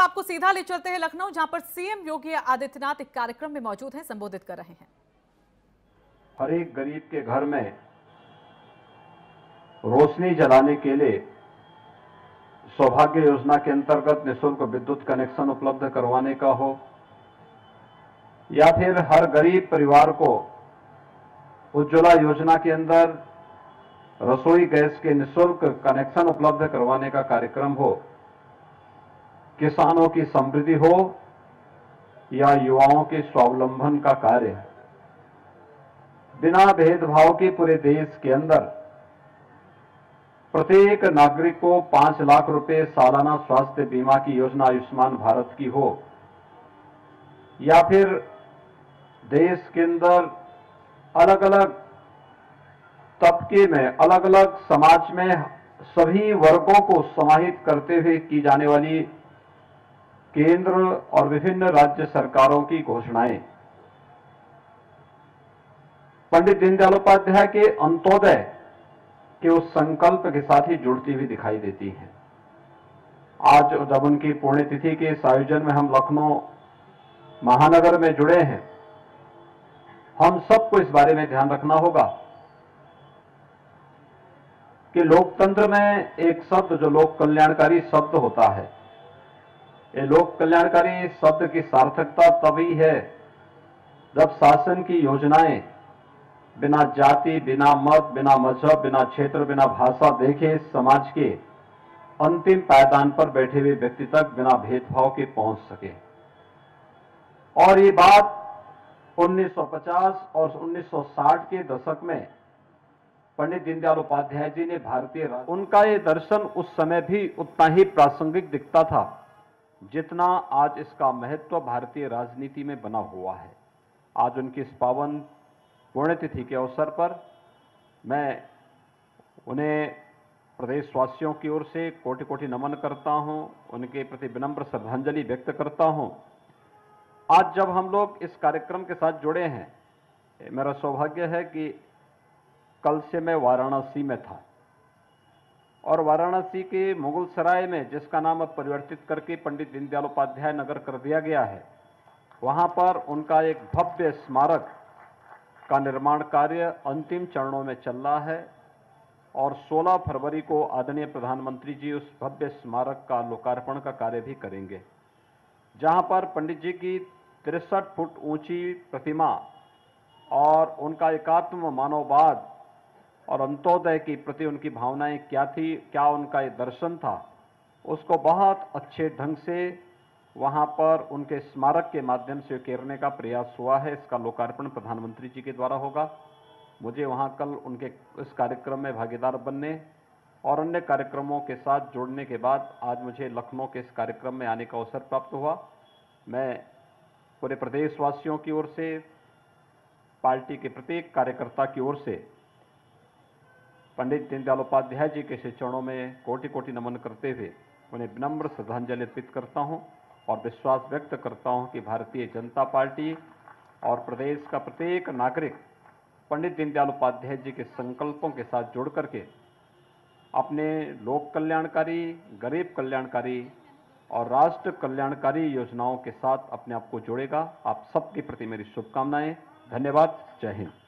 आपको सीधा ले चलते हैं लखनऊ, जहाँ पर सीएम योगी आदित्यनाथ एक कार्यक्रम में मौजूद हैं, संबोधित कर रहे हैं। हर एक गरीब के घर में रोशनी जलाने के लिए सौभाग्य योजना के अंतर्गत निशुल्क विद्युत कनेक्शन उपलब्ध करवाने का हो, या फिर हर गरीब परिवार को उज्ज्वला योजना के अंदर रसोई गैस के निःशुल्क कनेक्शन उपलब्ध करवाने का कार्यक्रम हो किसानों की समृद्धि हो या युवाओं के स्वावलंबन का कार्य बिना भेदभाव के पूरे देश के अंदर प्रत्येक नागरिक को पाँच लाख रुपए सालाना स्वास्थ्य बीमा की योजना आयुष्मान भारत की हो, या फिर देश के अंदर अलग अलग तबके में अलग अलग समाज में सभी वर्गों को समाहित करते हुए की जाने वाली केंद्र और विभिन्न राज्य सरकारों की घोषणाएँ। पंडित दीनदयाल उपाध्याय के अंत्योदय के उस संकल्प के साथ ही जुड़ती हुई दिखाई देती है। आज जब उनकी पुण्यतिथि के इस आयोजन में हम लखनऊ महानगर में जुड़े हैं, हम सबको इस बारे में ध्यान रखना होगा कि लोकतंत्र में एक शब्द जो लोक कल्याणकारी शब्द होता है ये लोक कल्याणकारी शब्द की सार्थकता तभी है जब शासन की योजनाएँ बिना जाति, बिना मत, बिना मज़हब, बिना क्षेत्र, बिना भाषा देखे समाज के अंतिम पायदान पर बैठे हुए व्यक्ति तक बिना भेदभाव के पहुँच सके। और ये बात 1950 और 1960 के दशक में पंडित दीनदयाल उपाध्याय जी ने भारतीय उनका ये दर्शन उस समय भी उतना ही प्रासंगिक दिखता था। जितना आज इसका महत्व भारतीय राजनीति में बना हुआ है। आज उनकी इस पावन पुण्यतिथि के अवसर पर मैं उन्हें प्रदेशवासियों की ओर से कोटि कोटि नमन करता हूँ, उनके प्रति विनम्र श्रद्धांजलि व्यक्त करता हूँ। आज जब हम लोग इस कार्यक्रम के साथ जुड़े हैं, मेरा सौभाग्य है कि कल से मैं वाराणसी में था। और वाराणसी के मुगल सराय में, जिसका नाम अब परिवर्तित करके पंडित दीनदयाल उपाध्याय नगर कर दिया गया है, वहाँ पर उनका एक भव्य स्मारक का निर्माण कार्य अंतिम चरणों में चल रहा है और 16 फरवरी को आदरणीय प्रधानमंत्री जी उस भव्य स्मारक का लोकार्पण का कार्य भी करेंगे, जहाँ पर पंडित जी की तिरसठ फुट ऊँची प्रतिमा और उनका एकात्म मानववाद और अंत्योदय के प्रति उनकी भावनाएँ क्या थी, क्या उनका ये दर्शन था, उसको बहुत अच्छे ढंग से वहाँ पर उनके स्मारक के माध्यम से उकेरने का प्रयास हुआ है। इसका लोकार्पण प्रधानमंत्री जी के द्वारा होगा। मुझे वहाँ कल उनके इस कार्यक्रम में भागीदार बनने और अन्य कार्यक्रमों के साथ जुड़ने के बाद आज मुझे लखनऊ के इस कार्यक्रम में आने का अवसर प्राप्त हुआ। मैं पूरे प्रदेशवासियों की ओर से, पार्टी के प्रत्येक कार्यकर्ता की ओर से पंडित दीनदयाल उपाध्याय जी के चरणों में कोटि कोटि नमन करते हुए उन्हें विनम्र श्रद्धांजलि अर्पित करता हूँ और विश्वास व्यक्त करता हूँ कि भारतीय जनता पार्टी और प्रदेश का प्रत्येक नागरिक पंडित दीनदयाल उपाध्याय जी के संकल्पों के साथ जुड़ करके अपने लोक कल्याणकारी, गरीब कल्याणकारी और राष्ट्र कल्याणकारी योजनाओं के साथ अपने आप को जोड़ेगा। आप सबके प्रति मेरी शुभकामनाएँ। धन्यवाद। जय हिंद।